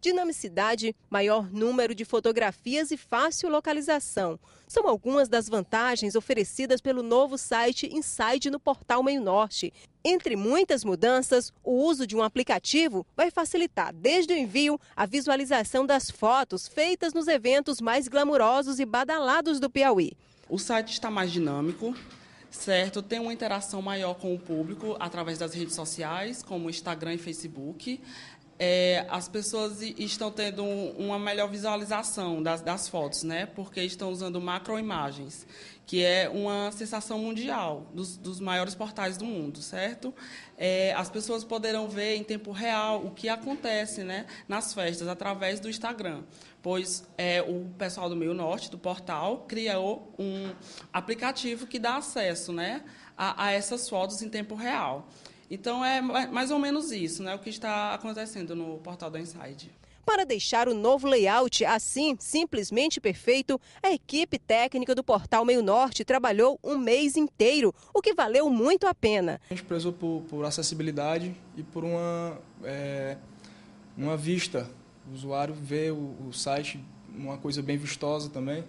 dinamicidade, maior número de fotografias e fácil localização. São algumas das vantagens oferecidas pelo novo site Inside no portal Meio Norte. Entre muitas mudanças, o uso de um aplicativo vai facilitar desde o envio a visualização das fotos feitas nos eventos mais glamurosos e badalados do Piauí. O site está mais dinâmico, certo? Tem uma interação maior com o público através das redes sociais, como Instagram e Facebook. É, as pessoas estão tendo uma melhor visualização das, das fotos, né? Porque estão usando macroimagens, que é uma sensação mundial dos, dos maiores portais do mundo, certo? É, as pessoas poderão ver em tempo real o que acontece, né, nas festas através do Instagram, pois é, o pessoal do Meio Norte do portal criou um aplicativo que dá acesso, né, a, a essas fotos em tempo real. Então é mais ou menos isso, né, o que está acontecendo no portal da Inside. Para deixar o novo layout assim, simplesmente perfeito, a equipe técnica do Portal Meio Norte trabalhou um mês inteiro, o que valeu muito a pena. A gente prezou por, por acessibilidade e por uma, é, uma vista. O usuário vê o, o site, uma coisa bem vistosa também,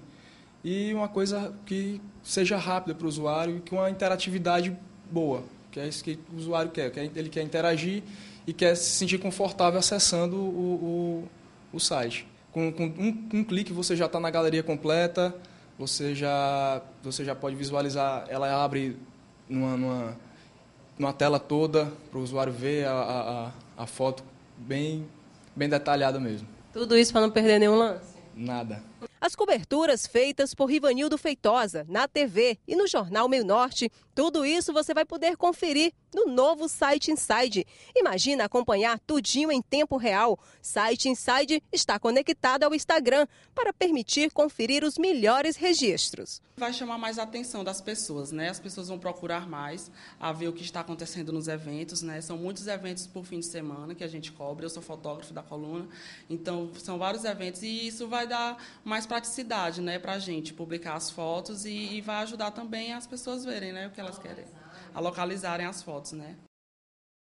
e uma coisa que seja rápida para o usuário e com uma interatividade boa que é isso que o usuário quer. Ele quer interagir e quer se sentir confortável acessando o, o, o site. Com, com um, um, clique você já está na galeria completa, você já, você já pode visualizar, ela abre numa, numa, numa tela toda para o usuário ver a, a, a foto bem, bem detalhada mesmo. Tudo isso para não perder nenhum lance? Nada. As coberturas feitas por Rivanildo Feitosa na TV e no Jornal Meio Norte, tudo isso você vai poder conferir no novo site Inside. Imagina acompanhar tudinho em tempo real. Site Inside está conectado ao Instagram para permitir conferir os melhores registros. Vai chamar mais a atenção das pessoas, né? As pessoas vão procurar mais a ver o que está acontecendo nos eventos, né? São muitos eventos por fim de semana que a gente cobre. Eu sou fotógrafo da coluna, então são vários eventos e isso vai dar mais praticidade, né, para a gente publicar as fotos e, e vai ajudar também as pessoas verem, né, o que elas querem, a localizarem as fotos, né.